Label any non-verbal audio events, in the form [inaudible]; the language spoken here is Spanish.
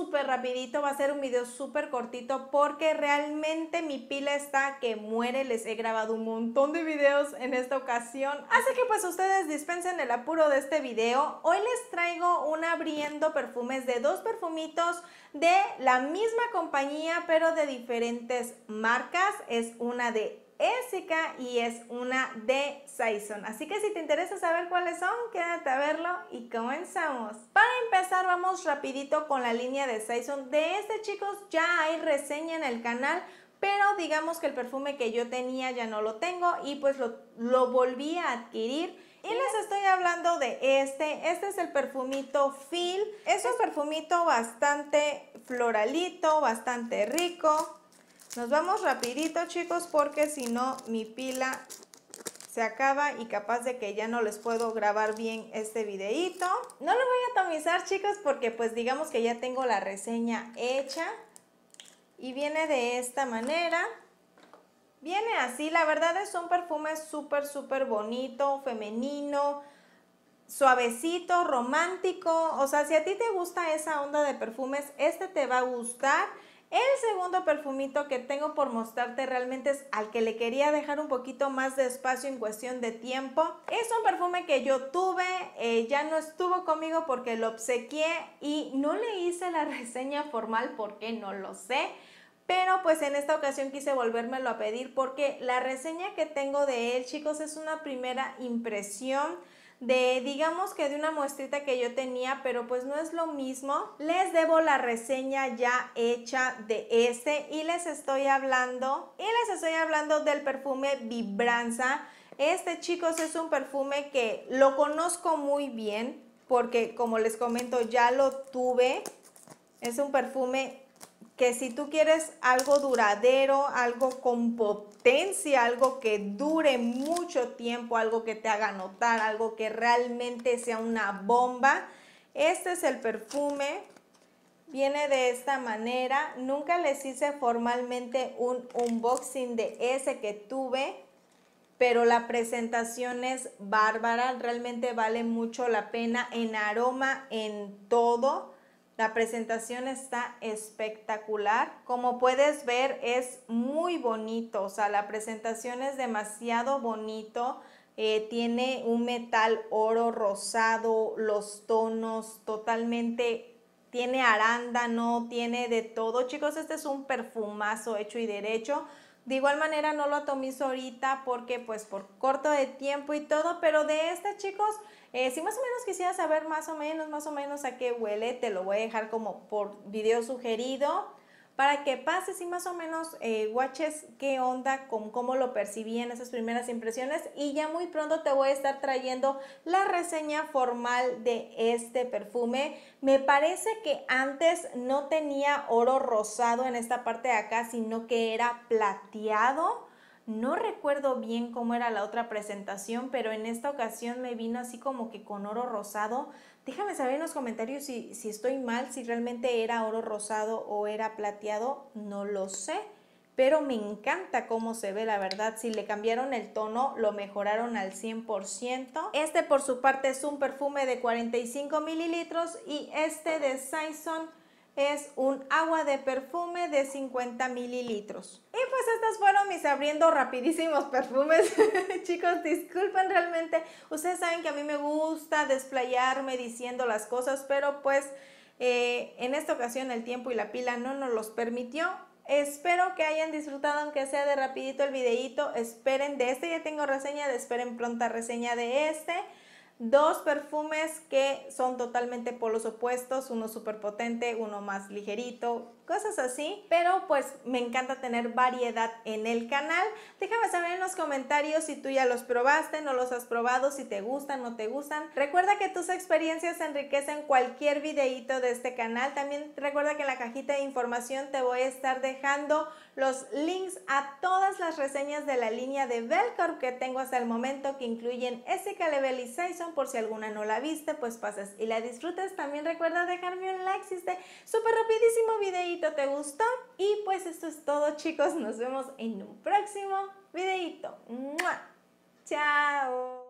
súper rapidito, va a ser un video súper cortito porque realmente mi pila está que muere, les he grabado un montón de videos en esta ocasión, así que pues ustedes dispensen el apuro de este video. Hoy les traigo un abriendo perfumes de dos perfumitos de la misma compañía pero de diferentes marcas, es una de Ésica y es una de Saison. Así que si te interesa saber cuáles son, quédate a verlo y comenzamos. Para empezar vamos rapidito con la línea de Saison. De este chicos ya hay reseña en el canal, pero digamos que el perfume que yo tenía ya no lo tengo y pues lo, lo volví a adquirir. Y les estoy hablando de este, este es el perfumito Feel, es un perfumito bastante floralito, bastante rico, nos vamos rapidito chicos porque si no mi pila se acaba y capaz de que ya no les puedo grabar bien este videito. No lo voy a atomizar chicos porque pues digamos que ya tengo la reseña hecha y viene de esta manera. Viene así, la verdad es un perfume súper súper bonito, femenino, suavecito, romántico. O sea, si a ti te gusta esa onda de perfumes, este te va a gustar. El segundo perfumito que tengo por mostrarte realmente es al que le quería dejar un poquito más de espacio en cuestión de tiempo. Es un perfume que yo tuve, eh, ya no estuvo conmigo porque lo obsequié y no le hice la [laughs] reseña formal porque no lo sé. Pero pues en esta ocasión quise volvérmelo a pedir porque la reseña que tengo de él, chicos, es una primera impresión de digamos que de una muestrita que yo tenía, pero pues no es lo mismo. Les debo la reseña ya hecha de este y les estoy hablando y les estoy hablando del perfume Vibranza. Este chicos es un perfume que lo conozco muy bien porque como les comento ya lo tuve. Es un perfume que si tú quieres algo duradero, algo con potencia, algo que dure mucho tiempo, algo que te haga notar, algo que realmente sea una bomba, este es el perfume. Viene de esta manera. Nunca les hice formalmente un unboxing de ese que tuve, pero la presentación es bárbara. Realmente vale mucho la pena en aroma, en todo. La presentación está espectacular. Como puedes ver es muy bonito, o sea, la presentación es demasiado bonito. Eh, tiene un metal oro rosado, los tonos totalmente, tiene arándano, tiene de todo. Chicos, este es un perfumazo hecho y derecho. De igual manera no lo atomizo ahorita porque pues por corto de tiempo y todo, pero de este chicos eh, si más o menos quisieras saber más o menos, más o menos a qué huele, te lo voy a dejar como por video sugerido para que pases y más o menos eh, watches qué onda, con cómo lo percibí en esas primeras impresiones y ya muy pronto te voy a estar trayendo la reseña formal de este perfume. Me parece que antes no tenía oro rosado en esta parte de acá, sino que era plateado no recuerdo bien cómo era la otra presentación, pero en esta ocasión me vino así como que con oro rosado. Déjame saber en los comentarios si, estoy mal, si realmente era oro rosado o era plateado, no lo sé pero me encanta cómo se ve, la verdad. Si le cambiaron el tono, lo mejoraron al 100%. Este por su parte es un perfume de 45 mililitros y este de Saison es un agua de perfume de 50 mililitros. Y pues estos fueron mis abriendo rapidísimos perfumes. [laughs] Chicos, disculpen realmente. Ustedes saben que a mí me gusta desplayarme diciendo las cosas, pero pues eh, en esta ocasión el tiempo y la pila no nos los permitió. Espero que hayan disfrutado aunque sea de rapidito el videito. Esperen de este, ya tengo reseña, de esperen pronta reseña de este dos perfumes que son totalmente polos opuestos, uno súper potente, uno más ligerito, cosas así, pero pues me encanta tener variedad en el canal. Déjame saber en los comentarios si tú ya los probaste, no los has probado, si te gustan, no te gustan. Recuerda que tus experiencias enriquecen cualquier videíto de este canal. También recuerda que en la cajita de información te voy a estar dejando los links a todas las reseñas de la línea de Velcor que tengo hasta el momento que incluyen SK Level y Saison por si alguna no la viste pues pases y la disfrutes también recuerda dejarme un like si este súper rapidísimo videito te gustó. Y pues esto es todo chicos. Nos vemos en un próximo videito chao